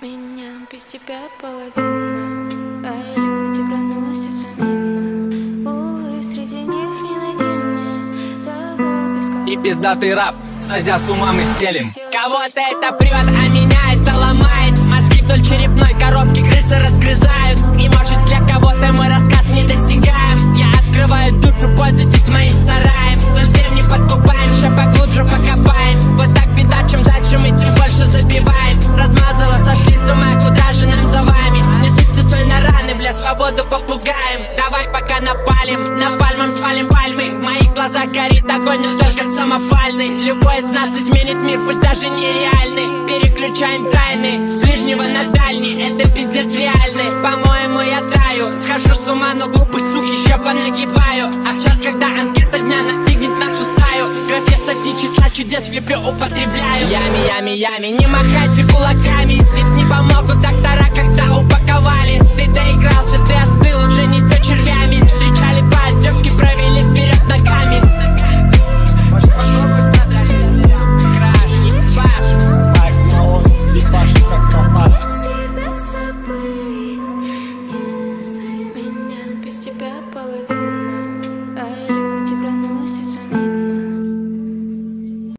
Меня без тебя половина А люди проносятся мимо. Увы, среди них не найти мне Того близкого И пиздатый раб, сойдя с ума мы стелим. Кого-то это привод, а меня попугаем Давай пока напалим, напальмом свалим пальмы. В моих глазах горит огонь, но только самопальный. Любой из нас изменит мир, пусть даже нереальный. Переключаем тайны с ближнего на дальний. Это пиздец реальный, по-моему я таю. Схожу с ума, но глупый сук еще понагибаю. А в час, когда анкета дня настигнет нашу стаю Графе статьи числа чудес в ЕП употребляю. Ями, ями, ями, не махайте кулаками Ведь не помогут доктора, когда within